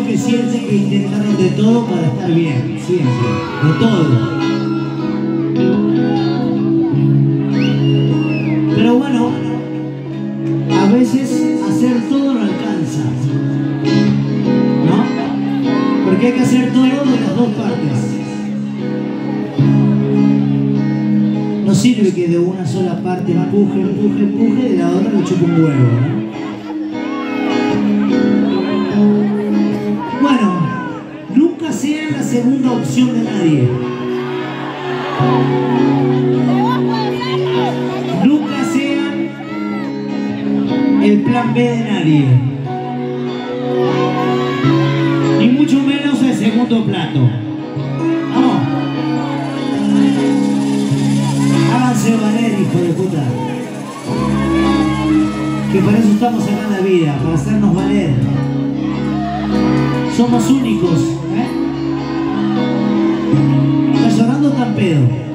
que sienten que intentaron de todo para estar bien, siempre, de todo. Pero bueno, a veces hacer todo no alcanza, ¿no? Porque hay que hacer todo dos partes. No sirve que de una sola parte empuje, empuje, empuje de la otra le chupa un huevo, ¿no? Bueno, nunca sea la segunda opción de nadie. Nunca sea el plan B de nadie. Segundo plato. Vamos. Háganse valer, hijo de puta. Que para eso estamos acá en la vida, para hacernos valer. Somos únicos. ¿eh? ¿Estás llorando o tan pedo?